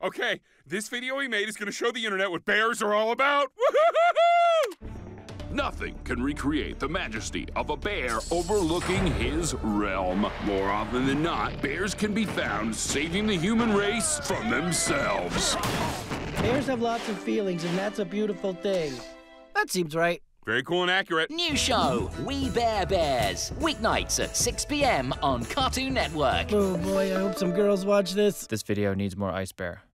Okay, this video we made is gonna show the internet what bears are all about. Nothing can recreate the majesty of a bear overlooking his realm. More often than not, bears can be found saving the human race from themselves. Bears have lots of feelings, and that's a beautiful thing. That seems right. Very cool and accurate. New show, We Bare Bears. Weeknights at 6 p.m. on Cartoon Network. Oh boy, I hope some girls watch this. This video needs more ice bear.